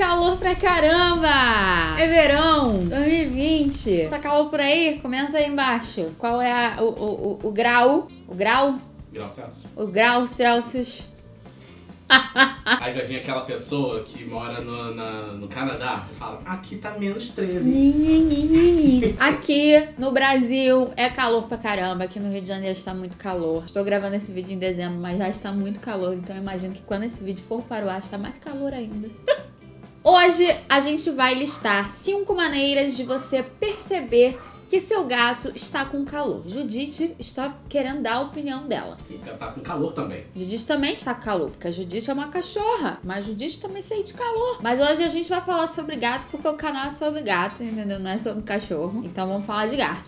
calor pra caramba! É verão 2020. Tá calor por aí? Comenta aí embaixo. Qual é a, o, o, o, o grau? O grau? Grau Celsius. O grau Celsius. Aí vai vir aquela pessoa que mora no, na- no Canadá e fala: aqui tá menos 13. Aqui no Brasil é calor pra caramba. Aqui no Rio de Janeiro está muito calor. Estou gravando esse vídeo em dezembro, mas já está muito calor. Então eu imagino que quando esse vídeo for para o ar, está mais calor ainda. Hoje a gente vai listar cinco maneiras de você perceber que seu gato está com calor. Judite está querendo dar a opinião dela. Fica, tá com calor também. Judite também está com calor, porque a Judite é uma cachorra. Mas Judite também sente calor. Mas hoje a gente vai falar sobre gato, porque o canal é sobre gato, entendeu? Não é sobre cachorro. Então vamos falar de gato.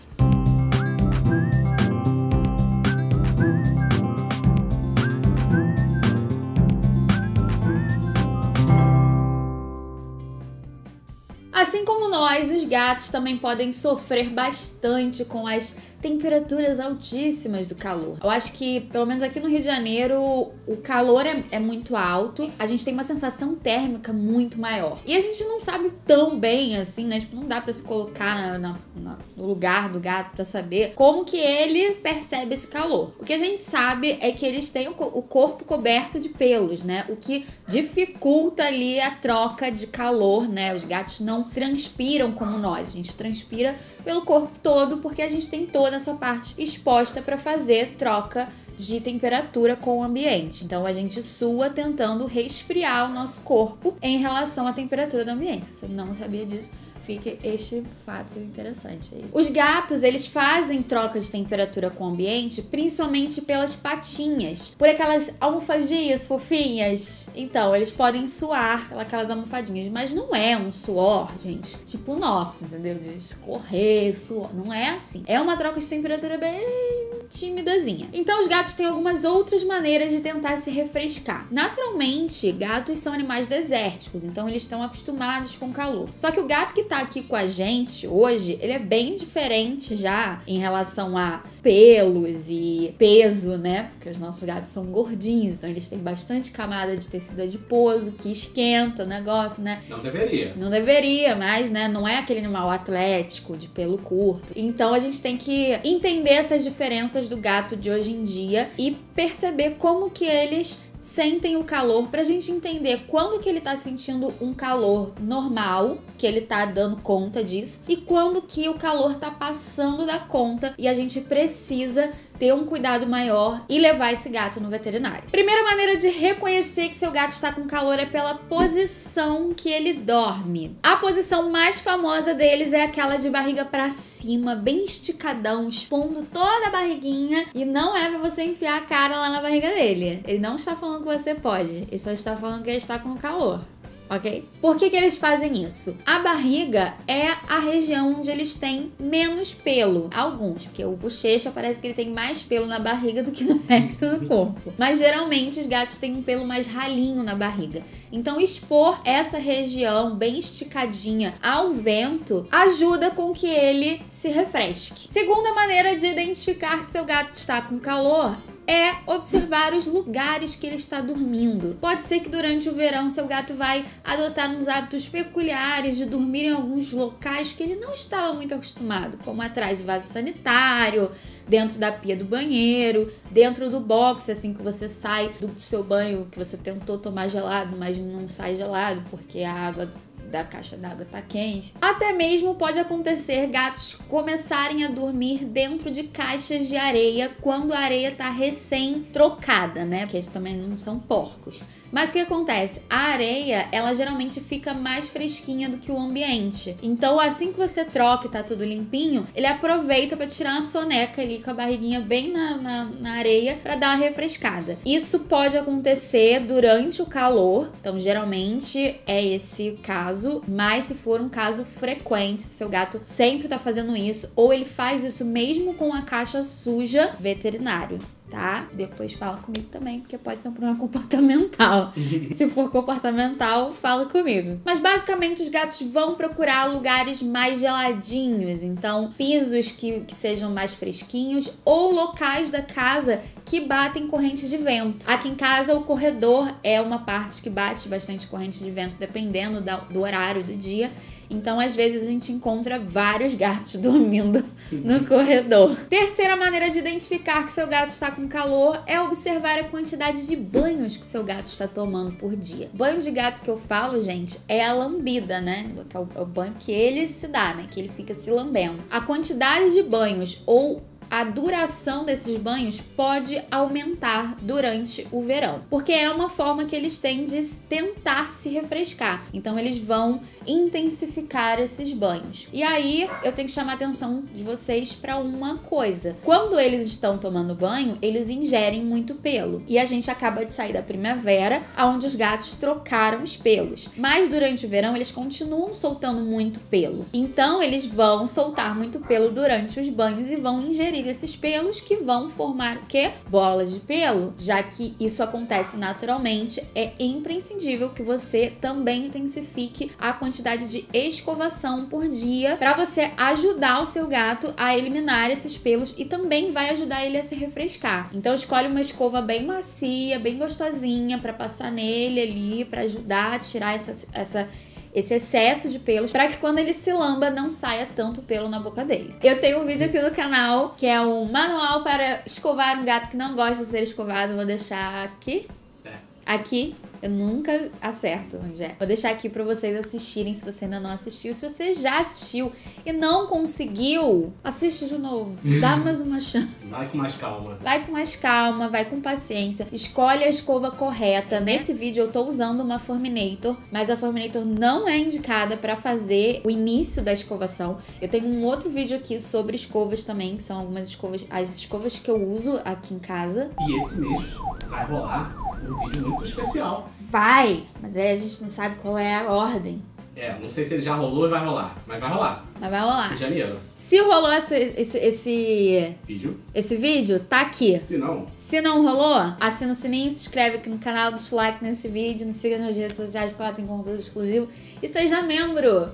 Nós, os gatos também podem sofrer bastante com as temperaturas altíssimas do calor. Eu acho que, pelo menos aqui no Rio de Janeiro, o calor é, é muito alto, a gente tem uma sensação térmica muito maior. E a gente não sabe tão bem assim, né? Tipo, não dá pra se colocar na- na- na- no lugar do gato pra saber como que ele percebe esse calor. O que a gente sabe é que eles têm o o corpo coberto de pelos, né? O que dificulta ali a troca de calor, né? Os gatos não transpiram como nós, a gente transpira pelo corpo todo porque a gente tem toda essa parte exposta para fazer troca de temperatura com o ambiente. Então a gente sua tentando resfriar o nosso corpo em relação à temperatura do ambiente. Se você não sabia disso, fique este fato interessante aí. Os gatos, eles fazem troca de temperatura com o ambiente, principalmente pelas patinhas, por aquelas almofadinhas fofinhas. Então, eles podem suar aquelas almofadinhas, mas não é um suor, gente, tipo nosso, entendeu? De escorrer, suor. Não é assim. É uma troca de temperatura bem timidazinha. Então os gatos têm algumas outras maneiras de tentar se refrescar. Naturalmente, gatos são animais desérticos, então eles estão acostumados com calor. Só que o gato que tá aqui com a gente hoje, ele é bem diferente já em relação a pelos e peso, né? Porque os nossos gatos são gordinhos, então eles têm bastante camada de tecido adiposo que esquenta o negócio, né? Não deveria. Não deveria, mas, né, não é aquele animal atlético, de pelo curto. Então a gente tem que entender essas diferenças do gato de hoje em dia e perceber como que eles sentem o calor pra gente entender quando que ele tá sentindo um calor normal, que ele tá dando conta disso, e quando que o calor tá passando da conta. E a gente precisa ter um cuidado maior e levar esse gato no veterinário. Primeira maneira de reconhecer que seu gato está com calor é pela posição que ele dorme. A posição mais famosa deles é aquela de barriga para cima, bem esticadão, expondo toda a barriguinha e não é pra você enfiar a cara lá na barriga dele. Ele não está falando que você pode, ele só está falando que ele está com calor ok? Por que, que eles fazem isso? A barriga é a região onde eles têm menos pelo. Alguns, porque o bochecha parece que ele tem mais pelo na barriga do que no resto do corpo. Mas geralmente os gatos têm um pelo mais ralinho na barriga. Então expor essa região bem esticadinha ao vento ajuda com que ele se refresque. Segunda maneira de identificar que seu gato está com calor é observar os lugares que ele está dormindo. Pode ser que durante o verão seu gato vai adotar uns hábitos peculiares de dormir em alguns locais que ele não estava muito acostumado, como atrás do vaso sanitário, dentro da pia do banheiro, dentro do box, assim que você sai do seu banho que você tentou tomar gelado, mas não sai gelado porque a água da caixa d'água tá quente. Até mesmo pode acontecer gatos começarem a dormir dentro de caixas de areia quando a areia tá recém trocada, né? Porque eles também não são porcos. Mas o que acontece? A areia, ela geralmente fica mais fresquinha do que o ambiente. Então, assim que você troca e tá tudo limpinho, ele aproveita para tirar uma soneca ali com a barriguinha bem na, na, na areia para dar uma refrescada. Isso pode acontecer durante o calor, então geralmente é esse caso, mas se for um caso frequente, se seu gato sempre tá fazendo isso, ou ele faz isso mesmo com a caixa suja, veterinário tá? Depois fala comigo também, porque pode ser um problema comportamental. Se for comportamental, fala comigo. Mas basicamente os gatos vão procurar lugares mais geladinhos, então pisos que, que sejam mais fresquinhos ou locais da casa que batem corrente de vento. Aqui em casa, o corredor é uma parte que bate bastante corrente de vento, dependendo do horário do dia. Então, às vezes, a gente encontra vários gatos dormindo no corredor. Terceira maneira de identificar que seu gato está com calor é observar a quantidade de banhos que seu gato está tomando por dia. Banho de gato que eu falo, gente, é a lambida, né? É é o banho que ele se dá, né? Que ele fica se lambendo. A quantidade de banhos ou a duração desses banhos pode aumentar durante o verão, porque é uma forma que eles têm de tentar se refrescar. Então eles vão intensificar esses banhos. E aí eu tenho que chamar a atenção de vocês para uma coisa. Quando eles estão tomando banho, eles ingerem muito pelo. E a gente acaba de sair da primavera, onde os gatos trocaram os pelos. Mas durante o verão eles continuam soltando muito pelo. Então eles vão soltar muito pelo durante os banhos e vão ingerir esses pelos que vão formar o quê? Bolas de pelo. Já que isso acontece naturalmente, é imprescindível que você também intensifique a quantidade quantidade de escovação por dia para você ajudar o seu gato a eliminar esses pelos e também vai ajudar ele a se refrescar. Então escolhe uma escova bem macia, bem gostosinha para passar nele ali, para ajudar a tirar essa, essa esse excesso de pelos para que quando ele se lamba não saia tanto pelo na boca dele. Eu tenho um vídeo aqui no canal que é um manual para escovar um gato que não gosta de ser escovado. Vou deixar aqui. É. Aqui eu nunca acerto onde é. Vou deixar aqui para vocês assistirem se você ainda não assistiu. Se você já assistiu e não conseguiu, assiste de novo. Dá mais uma chance. Vai com mais calma. Vai com mais calma, vai com paciência. Escolhe a escova correta. Nesse vídeo eu tô usando uma Forminator, mas a Forminator não é indicada para fazer o início da escovação. Eu tenho um outro vídeo aqui sobre escovas também, que são algumas escovas, as escovas que eu uso aqui em casa. E esse mês vai rolar um vídeo muito especial. Vai, mas aí a gente não sabe qual é a ordem. É, não sei se ele já rolou e vai rolar, mas vai rolar. Mas vai rolar. Em janeiro. Se rolou esse, esse, esse vídeo, esse vídeo, tá aqui. Se não, se não rolou, assina o sininho, se inscreve aqui no canal, deixa o like nesse vídeo, nos siga nas redes sociais porque lá tem conteúdo exclusivo e seja membro.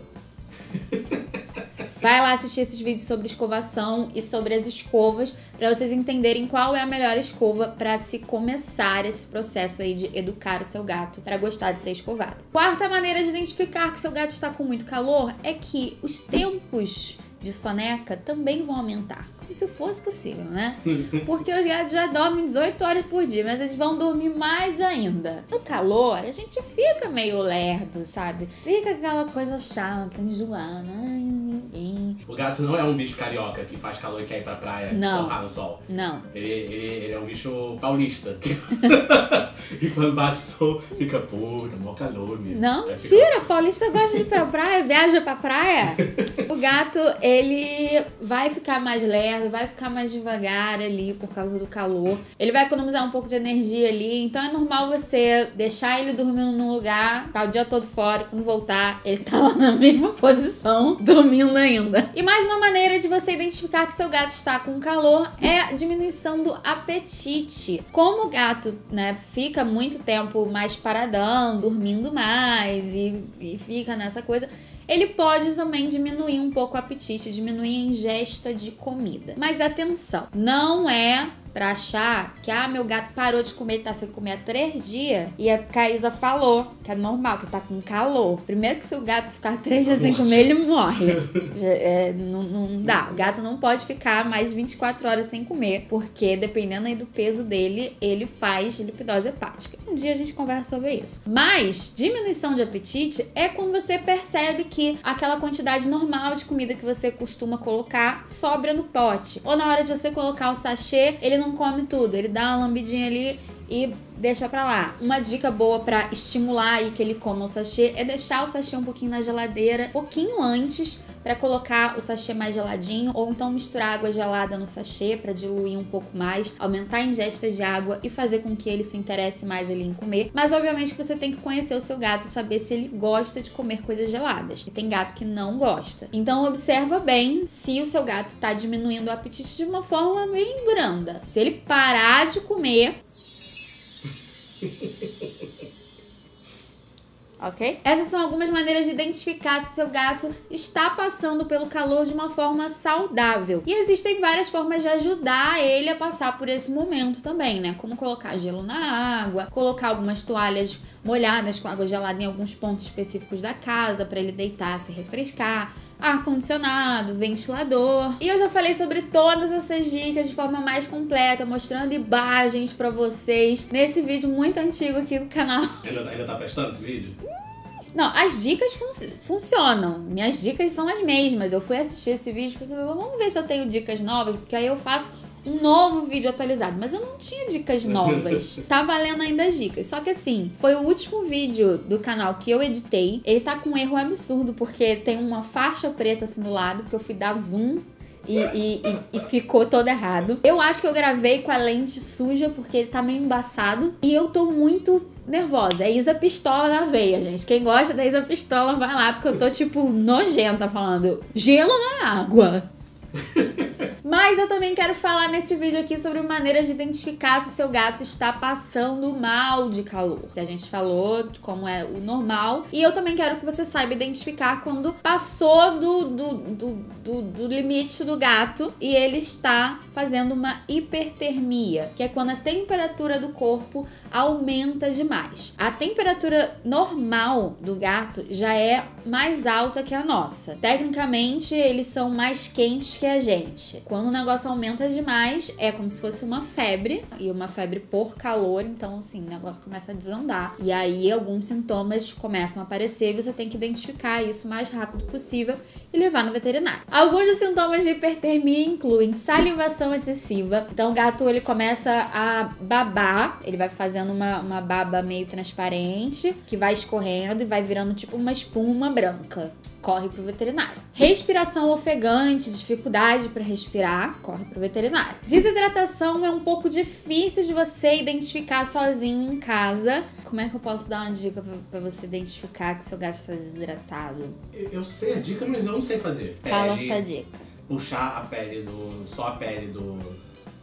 Vai lá assistir esses vídeos sobre escovação e sobre as escovas para vocês entenderem qual é a melhor escova para se começar esse processo aí de educar o seu gato para gostar de ser escovado. Quarta maneira de identificar que seu gato está com muito calor é que os tempos de soneca também vão aumentar se fosse possível, né? Porque os gatos já dormem 18 horas por dia, mas eles vão dormir mais ainda. No calor, a gente fica meio lerdo, sabe? Fica aquela coisa chata, enjoando. Ai, em o gato não é um bicho carioca que faz calor e quer ir pra praia não. torrar no sol. Não. Ele, ele, ele é um bicho paulista. e quando bate sol, fica, puta, mó calor, meu. Não, mentira. Paulista gosta de ir pra praia, viaja pra praia. o gato, ele vai ficar mais lerdo vai ficar mais devagar ali por causa do calor. Ele vai economizar um pouco de energia ali, então é normal você deixar ele dormindo num lugar, ficar o dia todo fora e quando voltar, ele tá lá na mesma posição, dormindo ainda. E mais uma maneira de você identificar que seu gato está com calor é a diminuição do apetite. Como o gato, né, fica muito tempo mais paradão, dormindo mais e, e fica nessa coisa, ele pode também diminuir um pouco o apetite, diminuir a ingesta de comida. Mas atenção, não é pra achar que, ah, meu gato parou de comer, tá sem comer há três dias. E a Caísa falou que é normal, que tá com calor. Primeiro que se o gato ficar três dias sem comer, ele morre. é, não, não dá. O gato não pode ficar mais de 24 horas sem comer, porque dependendo aí do peso dele, ele faz lipidose hepática. Um dia a gente conversa sobre isso. Mas diminuição de apetite é quando você percebe que aquela quantidade normal de comida que você costuma colocar sobra no pote. Ou na hora de você colocar o sachê, ele não come tudo, ele dá uma lambidinha ali e deixa pra lá. Uma dica boa para estimular aí que ele coma o sachê é deixar o sachê um pouquinho na geladeira, pouquinho antes para colocar o sachê mais geladinho ou então misturar água gelada no sachê para diluir um pouco mais, aumentar a ingesta de água e fazer com que ele se interesse mais ali em comer. Mas obviamente que você tem que conhecer o seu gato e saber se ele gosta de comer coisas geladas. E tem gato que não gosta. Então observa bem se o seu gato tá diminuindo o apetite de uma forma bem branda. Se ele parar de comer ok? Essas são algumas maneiras de identificar se seu gato está passando pelo calor de uma forma saudável. E existem várias formas de ajudar ele a passar por esse momento também, né? Como colocar gelo na água, colocar algumas toalhas molhadas com água gelada em alguns pontos específicos da casa para ele deitar, se refrescar ar-condicionado, ventilador. E eu já falei sobre todas essas dicas de forma mais completa, mostrando imagens para vocês nesse vídeo muito antigo aqui do canal. Ainda, ainda tá prestando esse vídeo? Não, as dicas fun funcionam. Minhas dicas são as mesmas. Eu fui assistir esse vídeo e pensei, vamos ver se eu tenho dicas novas, porque aí eu faço um novo vídeo atualizado, mas eu não tinha dicas novas. tá valendo ainda as dicas. Só que assim, foi o último vídeo do canal que eu editei. Ele tá com um erro absurdo, porque tem uma faixa preta assim do lado, que eu fui dar zoom e, e, e, e, ficou todo errado. Eu acho que eu gravei com a lente suja, porque ele tá meio embaçado. E eu tô muito nervosa. É Isa Pistola na veia, gente. Quem gosta da Isa Pistola, vai lá, porque eu tô, tipo, nojenta falando gelo na água. Mas eu também quero falar nesse vídeo aqui sobre maneiras de identificar se o seu gato está passando mal de calor. Que a gente falou de como é o normal. E eu também quero que você saiba identificar quando passou do, do, do, do, do limite do gato e ele está fazendo uma hipertermia, que é quando a temperatura do corpo aumenta demais. A temperatura normal do gato já é mais alta que a nossa. Tecnicamente, eles são mais quentes que a gente. Quando o negócio aumenta demais, é como se fosse uma febre, e uma febre por calor, então assim, o negócio começa a desandar. E aí alguns sintomas começam a aparecer e você tem que identificar isso o mais rápido possível e levar no veterinário. Alguns dos sintomas de hipertermia incluem salivação excessiva. Então o gato ele começa a babar, ele vai fazendo uma, uma baba meio transparente, que vai escorrendo e vai virando tipo uma espuma branca corre pro veterinário. Respiração ofegante, dificuldade para respirar, corre pro veterinário. Desidratação é um pouco difícil de você identificar sozinho em casa. Como é que eu posso dar uma dica para você identificar que seu gato está desidratado? Eu, eu, sei a dica, mas eu não sei fazer. Fala a sua dica. Puxar a pele do. só a pele do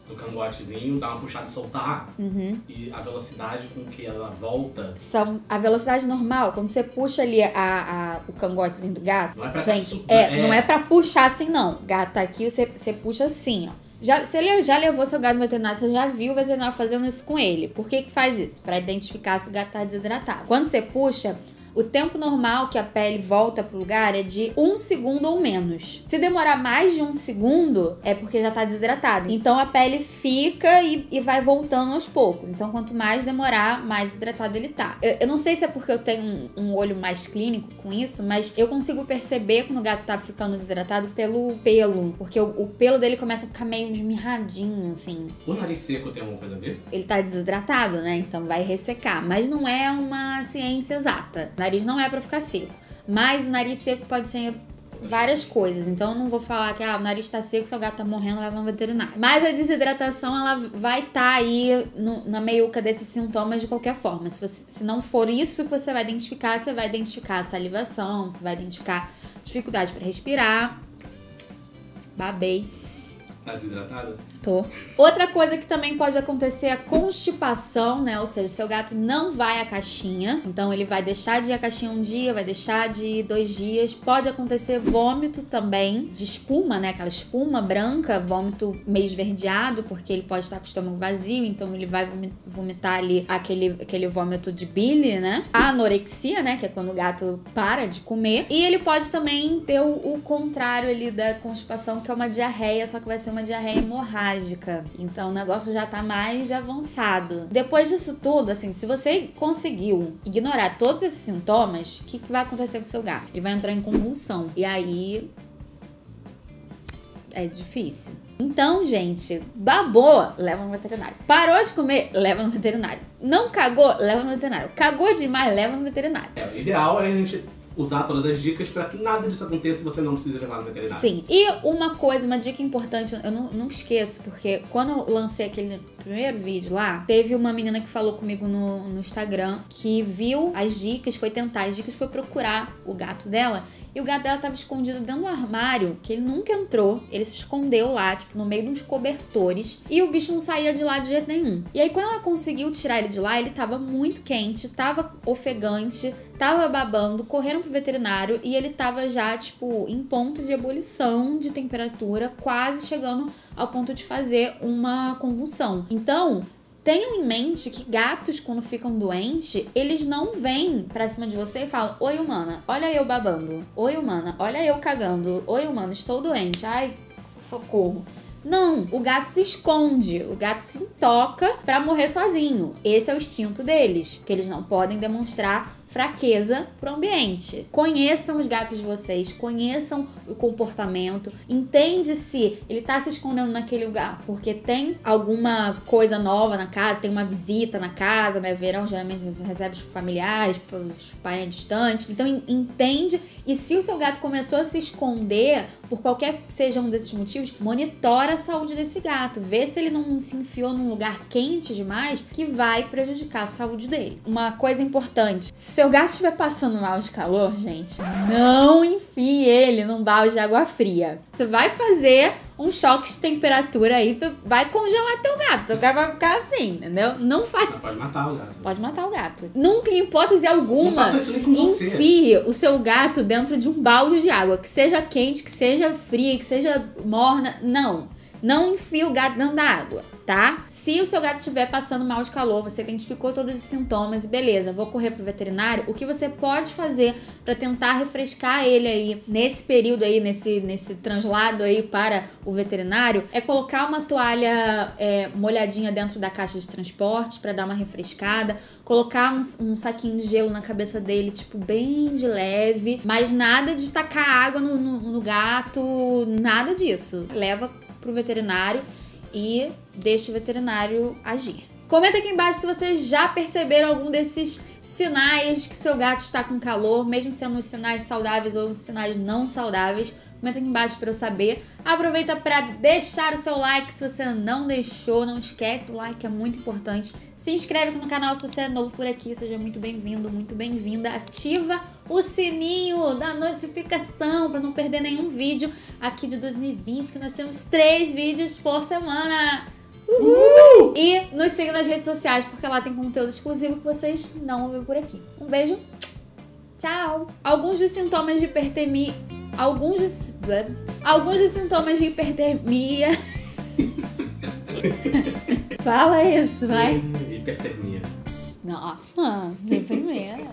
do cangotezinho, dá uma puxada e soltar. Uhum. E a velocidade com que ela volta. São a velocidade normal, quando você puxa ali a, a o cangotezinho do gato. Não é pra Gente, é, é, não é pra puxar assim, não. Gato tá aqui, você, você puxa assim, ó. Já, se ele já levou seu gato no veterinário, você já viu o veterinário fazendo isso com ele. Por que que faz isso? Para identificar se o gato tá desidratado. Quando você puxa, o tempo normal que a pele volta pro lugar é de um segundo ou menos. Se demorar mais de um segundo, é porque já tá desidratado. Então a pele fica e, e vai voltando aos poucos. Então quanto mais demorar, mais hidratado ele tá. Eu, eu não sei se é porque eu tenho um, um, olho mais clínico com isso, mas eu consigo perceber quando o gato tá ficando desidratado pelo pelo. Porque o, o pelo dele começa a ficar meio esmirradinho, assim. O nariz seco tem alguma coisa a ver? Ele tá desidratado, né? Então vai ressecar. Mas não é uma ciência exata nariz não é para ficar seco. Mas o nariz seco pode ser várias coisas. Então eu não vou falar que ah, o nariz tá seco, seu gato tá morrendo, leva no veterinário. Mas a desidratação, ela vai estar tá aí no, na meiuca desses sintomas de qualquer forma. Se, você, se não for isso que você vai identificar, você vai identificar salivação, você vai identificar dificuldade para respirar. Babei. Tá desidratada? Outra coisa que também pode acontecer é a constipação, né? Ou seja, seu gato não vai à caixinha. Então ele vai deixar de ir à caixinha um dia, vai deixar de ir dois dias. Pode acontecer vômito também, de espuma, né? Aquela espuma branca, vômito meio esverdeado, porque ele pode estar com o estômago vazio, então ele vai vomitar ali aquele, aquele vômito de bile, né? A anorexia, né? Que é quando o gato para de comer. E ele pode também ter o, o contrário ali da constipação, que é uma diarreia, só que vai ser uma diarreia hemorrágica. Então o negócio já tá mais avançado. Depois disso tudo, assim, se você conseguiu ignorar todos esses sintomas, o que, que vai acontecer com o seu gato? Ele vai entrar em convulsão. E aí. É difícil. Então, gente, babou, leva no veterinário. Parou de comer, leva no veterinário. Não cagou, leva no veterinário. Cagou demais, leva no veterinário. É, o ideal é a gente usar todas as dicas para que nada disso aconteça e você não precise levar no veterinário. Sim. E uma coisa, uma dica importante, eu não, nunca esqueço, porque quando eu lancei aquele primeiro vídeo lá, teve uma menina que falou comigo no, no Instagram que viu as dicas, foi tentar as dicas, foi procurar o gato dela e o gato dela tava escondido dentro do armário, que ele nunca entrou. Ele se escondeu lá, tipo, no meio de uns cobertores. E o bicho não saía de lá de jeito nenhum. E aí, quando ela conseguiu tirar ele de lá, ele tava muito quente, tava ofegante, tava babando, correram pro veterinário e ele tava já, tipo, em ponto de ebulição de temperatura, quase chegando ao ponto de fazer uma convulsão. Então, Tenham em mente que gatos, quando ficam doentes, eles não vêm pra cima de você e falam: Oi, humana, olha eu babando. Oi, humana, olha eu cagando. Oi, humana, estou doente. Ai, socorro. Não, o gato se esconde, o gato se toca para morrer sozinho. Esse é o instinto deles, que eles não podem demonstrar fraqueza pro ambiente. Conheçam os gatos de vocês, conheçam o comportamento, entende se ele tá se escondendo naquele lugar porque tem alguma coisa nova na casa, tem uma visita na casa, né? Verão geralmente recebe os familiares, os parentes distantes. Então entende e se o seu gato começou a se esconder por qualquer que seja um desses motivos, monitora a saúde desse gato, vê se ele não se enfiou num lugar quente demais que vai prejudicar a saúde dele. Uma coisa importante, se seu gato estiver passando mal de calor, gente, não enfie ele num balde de água fria. Você vai fazer um choque de temperatura aí, vai congelar teu gato. Teu gato vai ficar assim, entendeu? Não faz. Pode matar o gato. Pode matar o gato. Nunca, em hipótese alguma, não faça isso nem com você. enfie o seu gato dentro de um balde de água, que seja quente, que seja fria, que seja morna. Não. Não enfie o gato dentro da água tá? Se o seu gato estiver passando mal de calor, você identificou todos os sintomas e beleza, vou correr pro veterinário, o que você pode fazer para tentar refrescar ele aí nesse período aí, nesse, nesse translado aí para o veterinário, é colocar uma toalha é, molhadinha dentro da caixa de transporte para dar uma refrescada, colocar um, um, saquinho de gelo na cabeça dele, tipo, bem de leve, mas nada de tacar água no, no, no gato, nada disso. Leva pro veterinário e deixe o veterinário agir. Comenta aqui embaixo se vocês já perceberam algum desses sinais que seu gato está com calor, mesmo sendo sinais saudáveis ou sinais não saudáveis. Comenta aqui embaixo para eu saber. Aproveita para deixar o seu like se você não deixou. Não esquece do like, é muito importante. Se inscreve aqui no canal se você é novo por aqui. Seja muito bem-vindo, muito bem-vinda. Ativa o sininho da notificação para não perder nenhum vídeo aqui de 2020, que nós temos três vídeos por semana. Uhul! E nos siga nas redes sociais, porque lá tem conteúdo exclusivo que vocês não vão ver por aqui. Um beijo. Tchau. Alguns dos sintomas de hipertermia alguns dos, alguns dos sintomas de hipertermia. Fala isso, vai. Hipertermia. Nossa, de primeira.